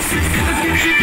pieces.